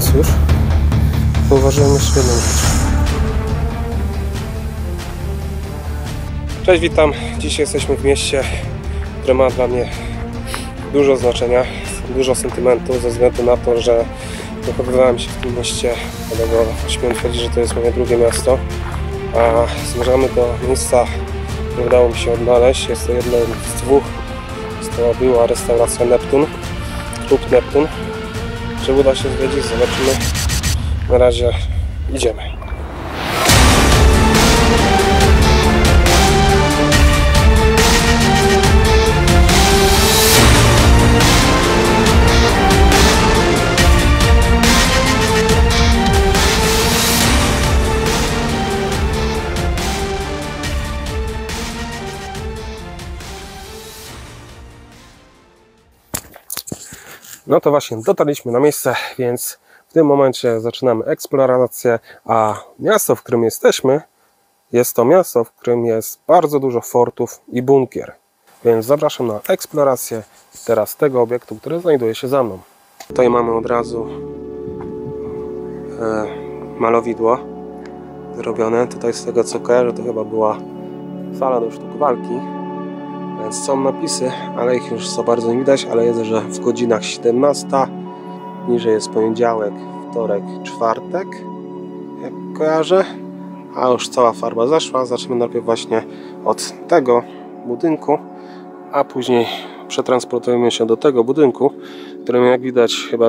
Wchodząc już, zauważyłem jeszcze jedną rzecz. Cześć, witam. Dzisiaj jesteśmy w mieście, które ma dla mnie dużo znaczenia, dużo sentymentu ze względu na to, że wychowywałem się w tym mieście, dlatego śmiem twierdzić, że to jest moje drugie miasto. A zmierzamy do miejsca, które udało mi się odnaleźć. Jest to jedno z dwóch. To była restauracja Neptun, klub Neptun. Czy uda się zwiedzić? Zobaczymy. Na razie idziemy. No to właśnie dotarliśmy na miejsce, więc w tym momencie zaczynamy eksplorację, a miasto, w którym jesteśmy, jest to miasto, w którym jest bardzo dużo fortów i bunkier. Więc zapraszam na eksplorację teraz tego obiektu, który znajduje się za mną. Tutaj mamy od razu e, malowidło zrobione. Tutaj z tego co kojarzę, to chyba była sala do sztuk walki. Więc są napisy, ale ich już za bardzo nie widać, ale jest, że w godzinach 17, niżej jest poniedziałek, wtorek, czwartek, jak kojarzę, a już cała farba zeszła. Zaczniemy najpierw właśnie od tego budynku, a później przetransportujemy się do tego budynku, którym jak widać chyba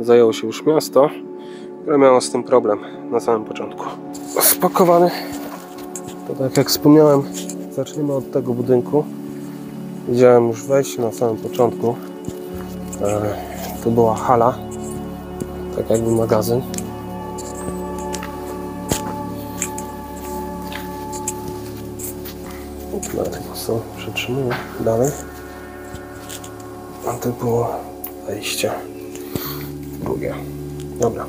zajęło się już miasto, które miało z tym problem na samym początku. Spakowany, to tak jak wspomniałem, zaczniemy od tego budynku. Widziałem już wejście na samym początku. E, to była hala, tak jakby magazyn. Na tym prostu przetrzymuję dalej. A to było wejście drugie. Dobra.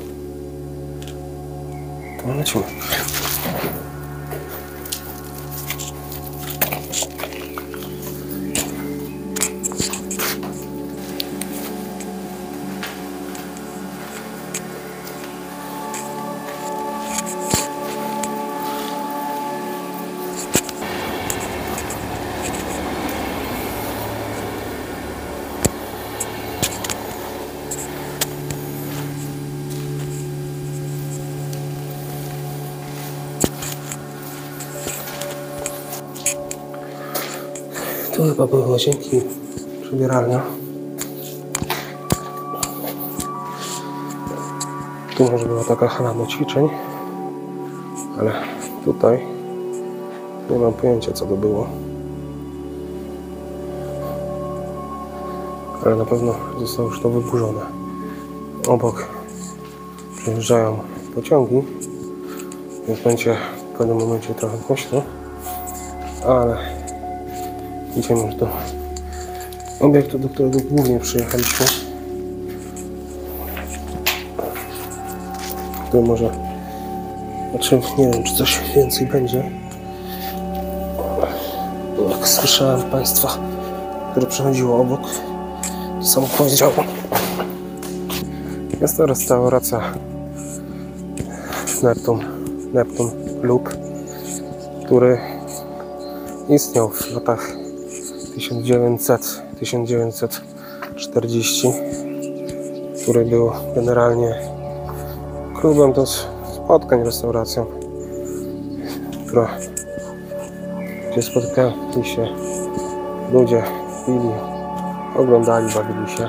To lecimy. Tu chyba były łazienki, przebieralnia. Tu może była taka hala do ćwiczeń, ale tutaj nie mam pojęcia co to było. Ale na pewno zostało już to wyburzone. Obok przejeżdżają pociągi, więc będzie w pewnym momencie trochę głośno, ale Idziemy już do obiektu, do którego głównie przyjechaliśmy. Tu może, znaczy nie wiem, czy coś więcej będzie. Jak słyszałem Państwa, które przechodziło obok, sam powiedział. Jest to restauracja Neptun, Neptun Lub, który istniał w latach 1900-1940, który był generalnie klubem do spotkań, restauracją, która, gdzie spotykali się ludzie, pili, oglądali, bawili się.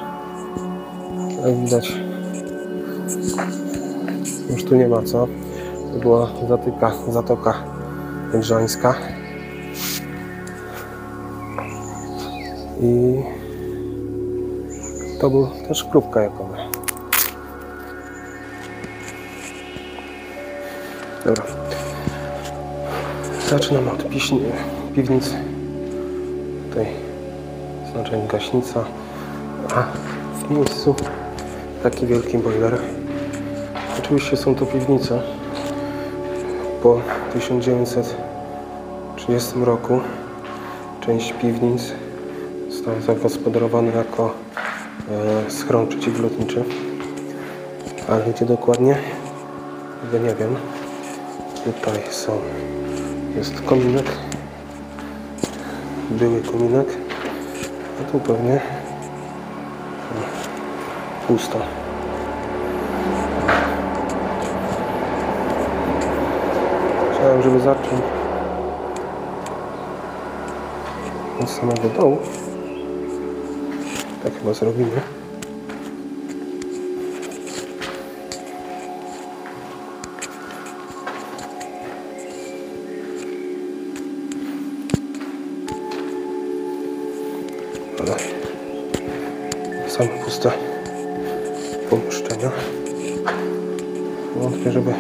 Jak widać, już tu nie ma co. To była zatyka, zatoka wędrzańska. I to był też klub kajakowy. Dobra. Zaczynamy od piśni, piwnicy. Tutaj znaczenie gaśnica. A w miejscu taki wielki boiler. Oczywiście są to piwnice. Po 1930 roku część piwnic została zagospodarowana jako e, schron przeciwlotniczy. Ale gdzie dokładnie? Nie wiem. Tutaj są. Jest kominek. Były kominek. A tu pewnie pusto. Chciałem, żeby zacząć od samego dołu. Tak chyba zrobimy. Ale same puste pomieszczenia. Wątpię, żeby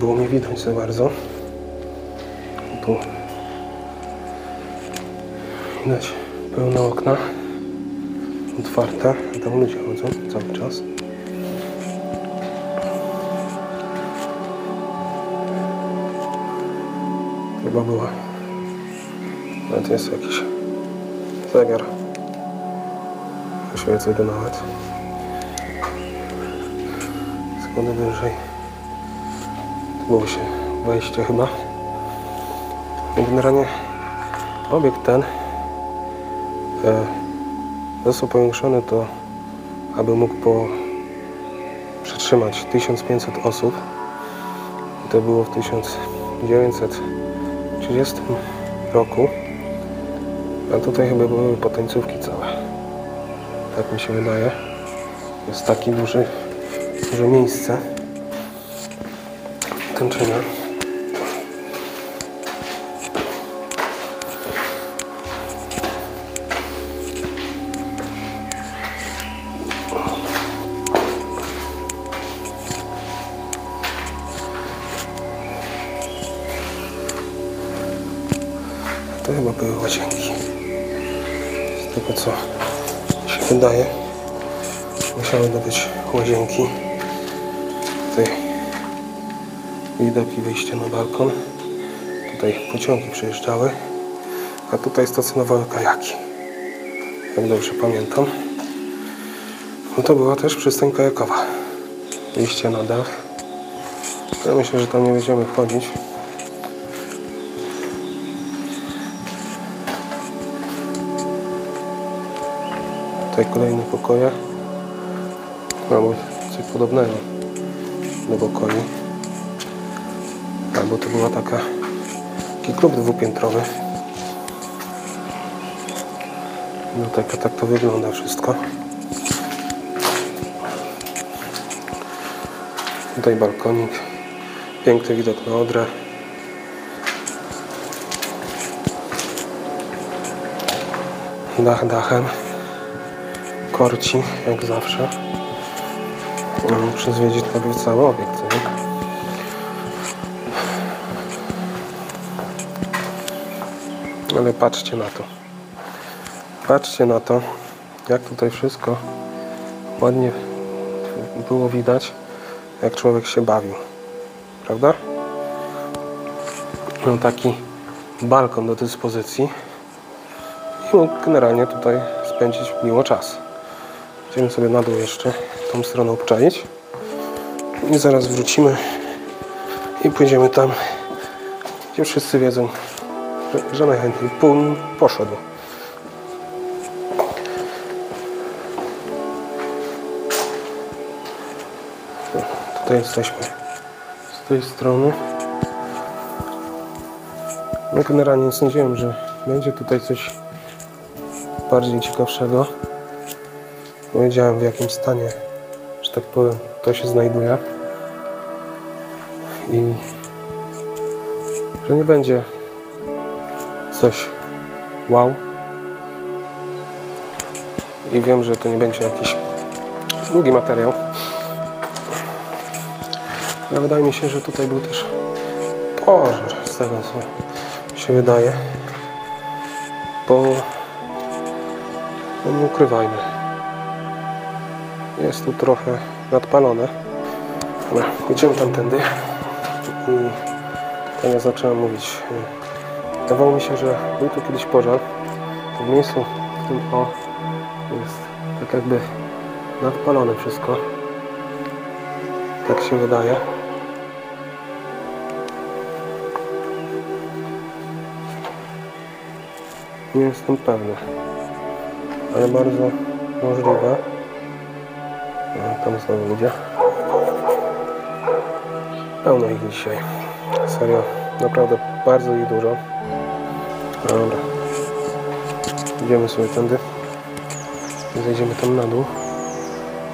było mnie widać za bardzo. Tu widać pełne okna otwarte, tam ludzie chodzą cały czas. Chyba była. Ale to jest jakiś zegar. Świecę go nawet. Sekundę wyżej. Było się wejście chyba. Generalnie obiekt ten e, został powiększony to, aby mógł po przetrzymać 1500 osób. To było w 1930 roku. A tutaj chyba były potańcówki całe. Tak mi się wydaje. Jest takie duży, duże miejsce tańczenia. To chyba były łazienki. Z tego co się wydaje, musiały to być łazienki. Tutaj widok i wyjście na balkon. Tutaj pociągi przejeżdżały, a tutaj stacjonowały kajaki. Jak dobrze pamiętam. No to była też przystań kajakowa. Wyjście na dach. Ja myślę, że tam nie będziemy wchodzić. Tutaj kolejne pokoje. Albo coś podobnego do pokoi. Albo to była taka taki klub dwupiętrowy. No tak, tak to wygląda wszystko. Tutaj balkonik. Piękny widok na Odrę. Dach dachem. Korci, jak zawsze. No, muszę zwiedzić prawie cały obiekt. Ale patrzcie na to. Patrzcie na to, jak tutaj wszystko ładnie było widać, jak człowiek się bawił. Prawda? Mam taki balkon do dyspozycji i mógł generalnie tutaj spędzić miło czas. Idziemy sobie na dół jeszcze tą stroną obczaić i zaraz wrócimy i pójdziemy tam, gdzie wszyscy wiedzą, że, najchętniej pół poszedł. Tutaj jesteśmy z tej strony. No generalnie nie sądziłem, że będzie tutaj coś bardziej ciekawszego. Powiedziałem w jakim stanie, że tak powiem, to się znajduje. I że nie będzie coś wow. I wiem, że to nie będzie jakiś długi materiał. Ale wydaje mi się, że tutaj był też pożar z tego co się wydaje. Bo No nie ukrywajmy. Jest tu trochę nadpalone. Idziemy tamtędy. I tak jak zacząłem mówić, wydawało mi się, że był tu kiedyś pożar. W miejscu, w tym o, jest tak jakby nadpalone wszystko. Tak się wydaje. Nie jestem pewny, ale bardzo możliwe. No, tam znowu ludzie. Pełno ich dzisiaj. Serio, naprawdę bardzo ich dużo. Dobra. Idziemy sobie tędy. Zejdziemy tam na dół.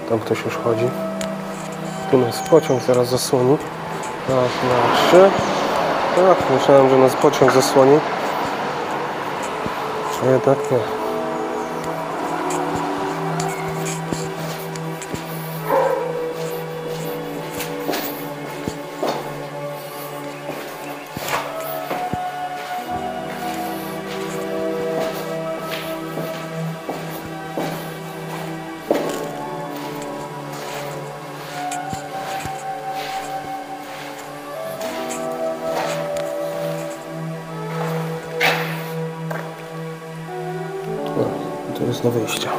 Tam ktoś już chodzi. Tu nas pociąg zaraz zasłoni. Raz, dwa, trzy. Ach, myślałem, że nas pociąg zasłoni. A jednak nie. Do wyjścia.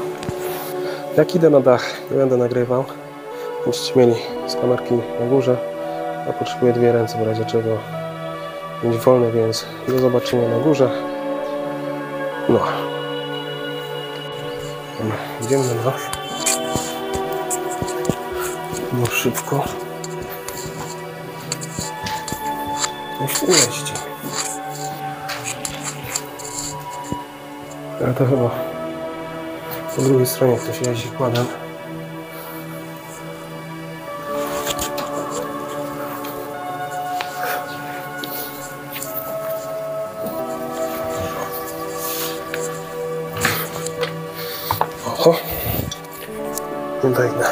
Jak idę na dach, nie będę nagrywał. Będziecie mieli z kamerki na górze. Ja potrzebuję dwie ręce w razie czego mieć wolne, więc do zobaczenia na górze. No. Idziemy na dach. No szybko. Się mieści. Ale to chyba po drugiej stronie ktoś jeździ kładem. Oho. Nie dojdę.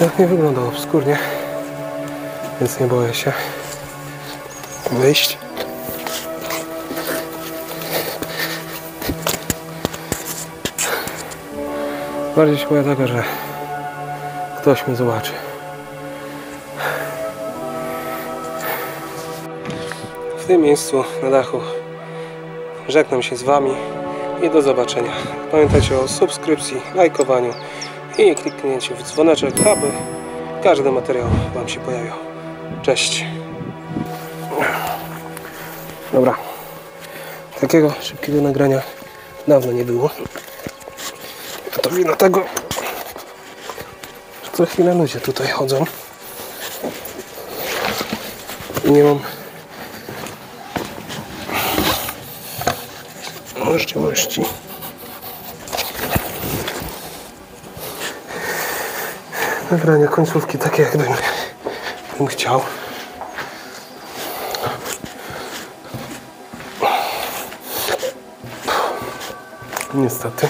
Tak nie wygląda obskurnie, więc nie boję się wyjść. Bardziej się boję tego, że ktoś mnie zobaczy. W tym miejscu na dachu żegnam się z Wami i do zobaczenia. Pamiętajcie o subskrypcji, lajkowaniu i kliknięciu w dzwoneczek, aby każdy materiał Wam się pojawiał. Cześć! Dobra. Takiego szybkiego nagrania dawno nie było. A to wina tego, że co chwilę ludzie tutaj chodzą. I nie mam możliwości. Nagrania końcówki takie, jak bym, chciał. Niestety.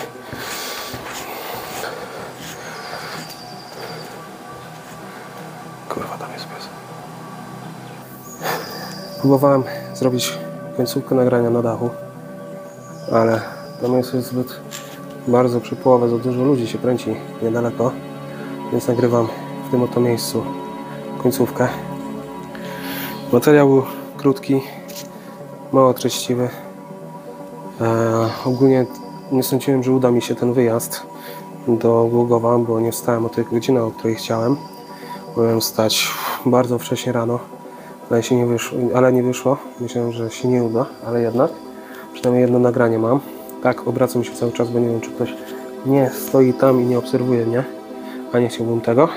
Kurwa, tam jest pies. Próbowałem zrobić końcówkę nagrania na dachu, ale to miejsce jest zbyt bardzo przy połowę, za dużo ludzi się kręci niedaleko, więc nagrywam w tym oto miejscu końcówkę. Materiał był krótki, mało treściwy. E, ogólnie nie sądziłem, że uda mi się ten wyjazd do Głogowa, bo nie wstałem o tej godzinie, o której chciałem. Miałem stać bardzo wcześnie rano, ale, się nie wyszło, ale nie wyszło. Myślałem, że się nie uda, ale jednak. Przynajmniej jedno nagranie mam. Tak, obracam się cały czas, bo nie wiem, czy ktoś nie stoi tam i nie obserwuje mnie, a nie chciałbym tego.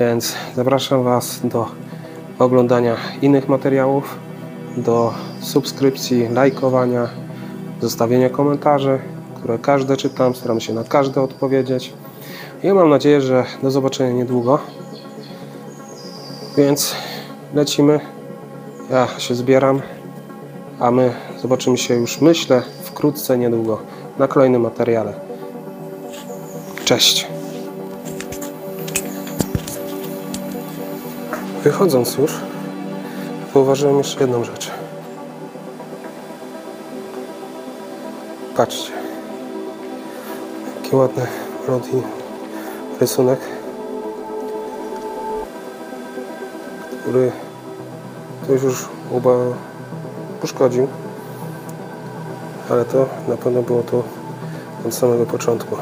Więc zapraszam Was do oglądania innych materiałów, do subskrypcji, lajkowania, zostawienia komentarzy, które każde czytam, staram się na każde odpowiedzieć. I mam nadzieję, że do zobaczenia niedługo. Więc lecimy Ja się zbieram, a my zobaczymy się już, myślę, wkrótce, niedługo na kolejnym materiale. Cześć. Wychodząc już, zauważyłem jeszcze jedną rzecz. Patrzcie. Jaki ładny Rodi rysunek, który ktoś już uba uszkodził, ale to na pewno było to od samego początku.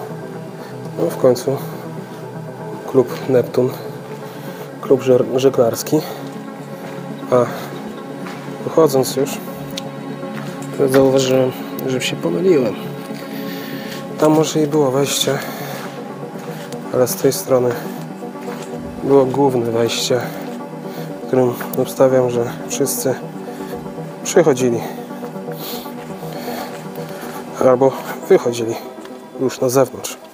No w końcu klub Neptun, klub żeglarski, a wychodząc już, zauważyłem, że się pomyliłem. Tam może i było wejście, ale z tej strony było główne wejście, w którym obstawiam, że wszyscy przychodzili albo wychodzili już na zewnątrz.